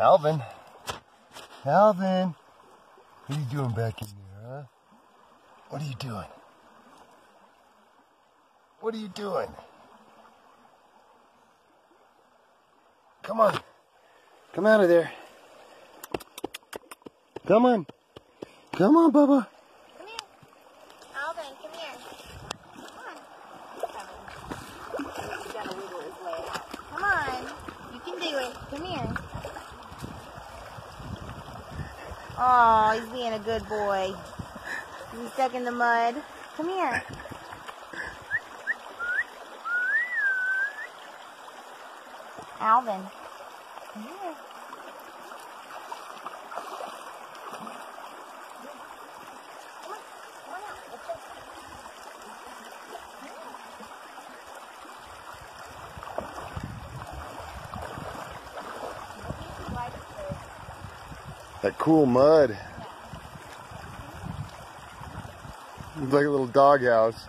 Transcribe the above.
Alvin. Alvin. What are you doing back in there, huh? What are you doing? What are you doing? Come on. Come out of there. Come on. Come on, Bubba. Come here. Alvin, come here. Come on. He's gotta wiggle his leg out. Come on. You can do it. Come here. Oh, he's being a good boy. He's stuck in the mud. Come here. Alvin. Come here. That cool mud. It's like a little doghouse.